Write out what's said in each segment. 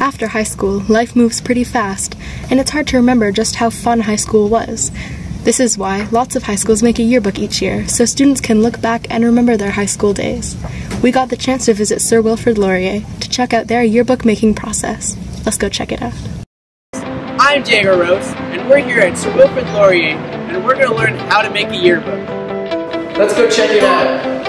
After high school, life moves pretty fast, and it's hard to remember just how fun high school was. This is why lots of high schools make a yearbook each year, so students can look back and remember their high school days. We got the chance to visit Sir Wilfrid Laurier to check out their yearbook making process. Let's go check it out. I'm Diego Rose, and we're here at Sir Wilfrid Laurier, and we're going to learn how to make a yearbook. Let's go check it out.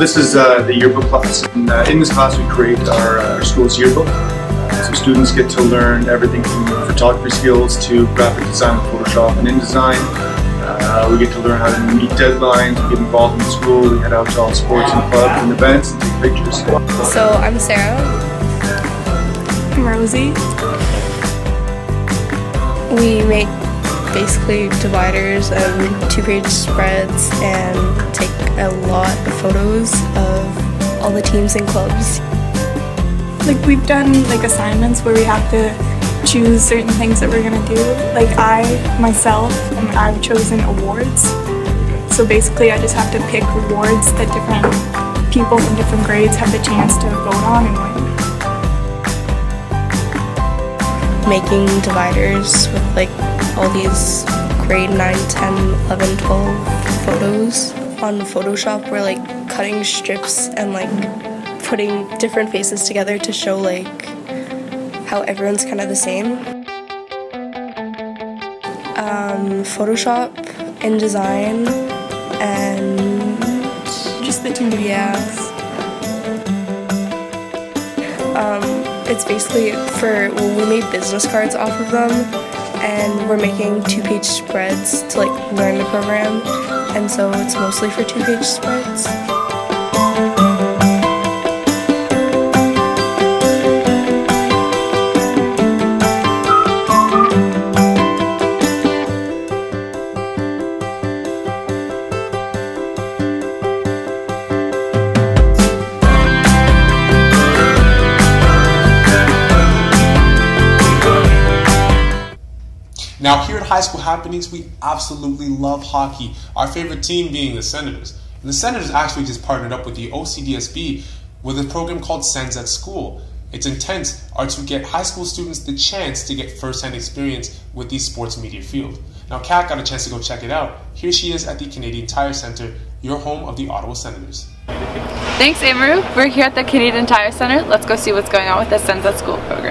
This is uh, the yearbook class. And, uh, in this class we create our, uh, our school's yearbook. So students get to learn everything from photography skills to graphic design with Photoshop and InDesign. Uh, we get to learn how to meet deadlines, we get involved in school, we head out to all sports and clubs and events and take pictures. So I'm Sarah. I'm Rosie. We make basically dividers and two-page spreads and take a lot of photos of all the teams and clubs. Like we've done like assignments where we have to choose certain things that we're gonna do. Like I, myself, and I've chosen awards. So basically I just have to pick awards that different people from different grades have the chance to vote on and win. Making dividers with like all these grade 9, 10, 11, 12 photos on Photoshop. We're like cutting strips and like putting different faces together to show like how everyone's kind of the same. Um, Photoshop, InDesign, and just the two yeah. Um, it's basically for well, we made business cards off of them and we're making two-page spreads to like learn the program and so it's mostly for two-page spreads. High School Happenings, we absolutely love hockey, our favorite team being the Senators. And the Senators actually just partnered up with the OCDSB with a program called Sens at School. Its intent are to get high school students the chance to get first-hand experience with the sports media field. Now, Kat got a chance to go check it out. Here she is at the Canadian Tire Center, your home of the Ottawa Senators. Thanks, Amaru. We're here at the Canadian Tire Center. Let's go see what's going on with the Sens at School program.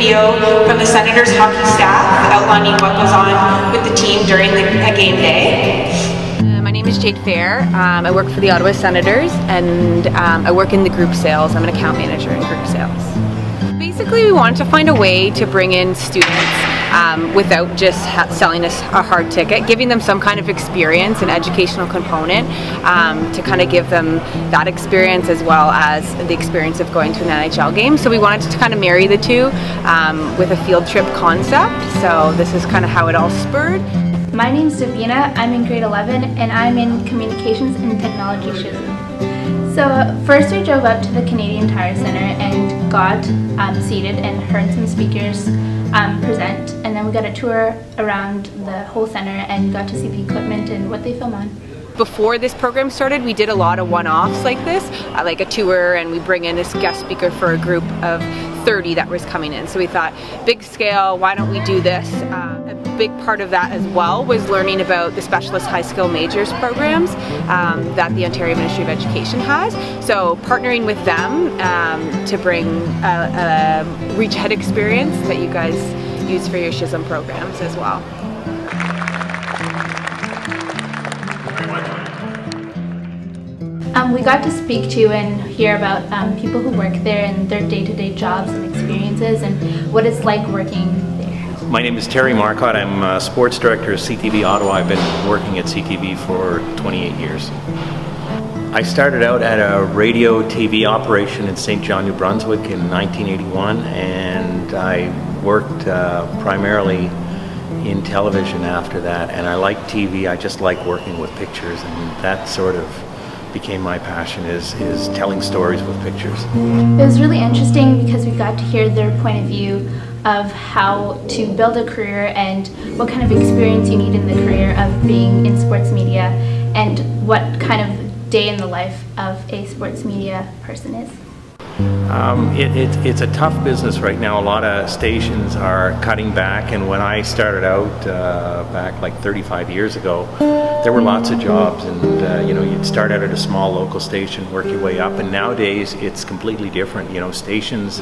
Video from the Senators hockey staff outlining what goes on with the team during the, a game day. Uh, my name is Jade Fair. Um, I work for the Ottawa Senators and um, I work in the group sales. I'm an account manager in group sales. Basically, we wanted to find a way to bring in students um, without just selling us a hard ticket, giving them some kind of experience, an educational component um, to kind of give them that experience as well as the experience of going to an NHL game. So we wanted to kind of marry the two um, with a field trip concept. So this is kind of how it all spurred. My name is Davina, I'm in grade 11 and I'm in Communications and Technology. So first we drove up to the Canadian Tire Center and got um, seated and heard some speakers um, present and then we got a tour around the whole center and got to see the equipment and what they film on before this program started, we did a lot of one-offs like this, uh, like a tour, and we bring in this guest speaker for a group of 30 that was coming in. So we thought, big scale, why don't we do this? A big part of that as well was learning about the specialist high skill majors programs um, that the Ontario Ministry of Education has. So partnering with them um, to bring a, a Reach Ahead experience that you guys use for your SHISM programs as well. Um, we got to speak to and hear about um, people who work there and their day-to-day -day jobs and experiences and what it's like working. My name is Terry Marcotte. I'm uh, sports director of CTV Ottawa. I've been working at CTV for 28 years. I started out at a radio TV operation in Saint John, New Brunswick in 1981 and I worked uh, primarily in television after that and I like TV, I just like working with pictures and that sort of became my passion is, is telling stories with pictures. It was really interesting because we got to hear their point of view of how to build a career and what kind of experience you need in the career of being in sports media and what kind of day in the life of a sports media person is. Um, it, it, it's a tough business right now. A lot of stations are cutting back, and when I started out uh, back like 35 years ago, there were lots of jobs, and uh, you know you'd start out at a small local station, work your way up, and nowadays it's completely different. You know, stations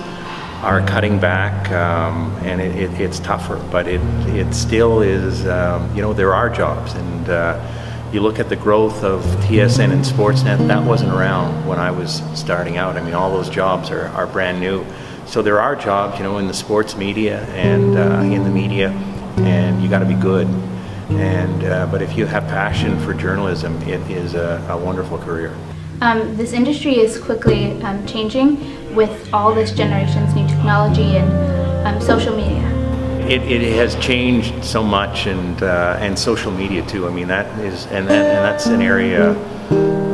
are cutting back, um, and it, it, it's tougher, but it it still is. Um, you know, there are jobs, and uh, you look at the growth of TSN and Sportsnet, that wasn't around when I was starting out. I mean, all those jobs are, are brand new. So there are jobs, you know, in the sports media and uh, in the media, and you got to be good. And uh, but if you have passion for journalism, it is a, a wonderful career. Um, this industry is quickly um, changing with all this generation's new technology and um, social media it, it has changed so much, and uh, and social media too. I mean, that is, and that, and that's an area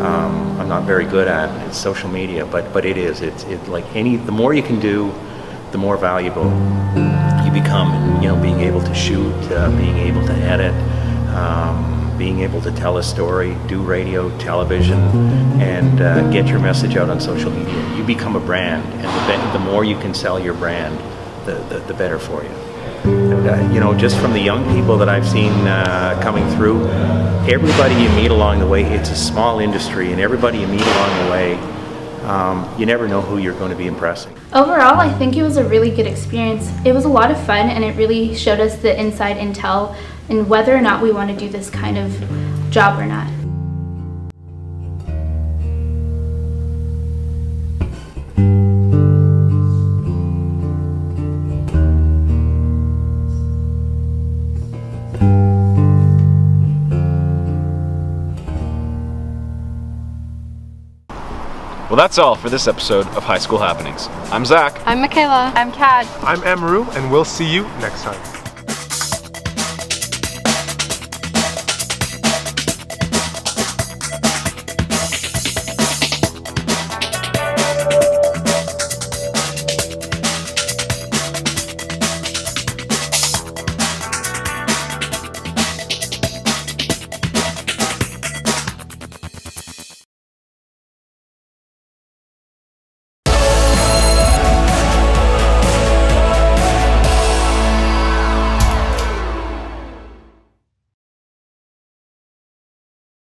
um, I'm not very good at. It's social media, but but it is. It's it like any. The more you can do, the more valuable you become. You know, being able to shoot, uh, being able to edit. Being able to tell a story, do radio, television, and uh, get your message out on social media. You become a brand, and the, the more you can sell your brand, the, the, the better for you. Uh, you know, just from the young people that I've seen uh, coming through, everybody you meet along the way, it's a small industry, and everybody you meet along the way, um, you never know who you're going to be impressing. Overall, I think it was a really good experience. It was a lot of fun, and it really showed us the inside intel and whether or not we want to do this kind of job or not. Well, that's all for this episode of High School Happenings. I'm Zach. I'm Michaela. I'm Kat. I'm Amaru, and we'll see you next time.